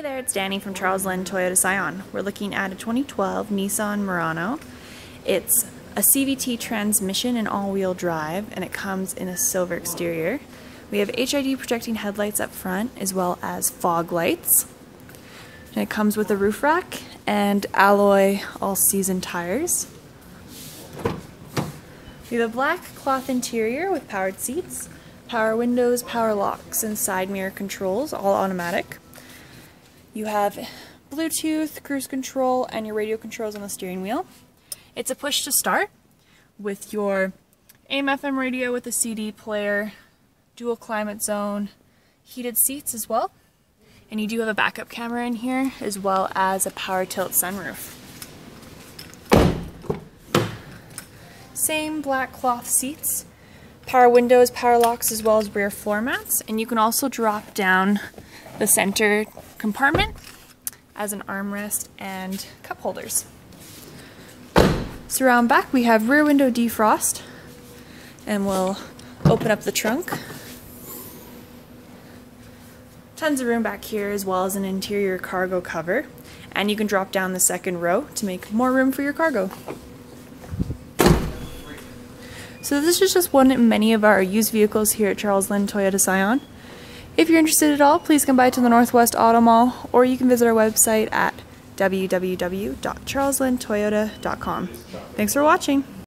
Hey there, it's Danny from Charlesglen Toyota Scion. We're looking at a 2012 Nissan Murano. It's a CVT transmission and all-wheel drive, and it comes in a silver exterior. We have HID projecting headlights up front, as well as fog lights. And it comes with a roof rack and alloy all-season tires. We have a black cloth interior with powered seats, power windows, power locks, and side mirror controls, all automatic. You have Bluetooth, cruise control, and your radio controls on the steering wheel. It's a push to start with your AM FM radio with a CD player, dual climate zone, heated seats as well. And you do have a backup camera in here as well as a power tilt sunroof. Same black cloth seats, power windows, power locks, as well as rear floor mats. And you can also drop down the center compartment as an armrest and cup holders. So around back we have rear window defrost and we'll open up the trunk. Tons of room back here as well as an interior cargo cover and you can drop down the second row to make more room for your cargo. So this is just one of many of our used vehicles here at Charlesglen Toyota Scion. If you're interested at all, please come by to the Northwest Auto Mall or you can visit our website at www.charlesglentoyota.com. Thanks for watching.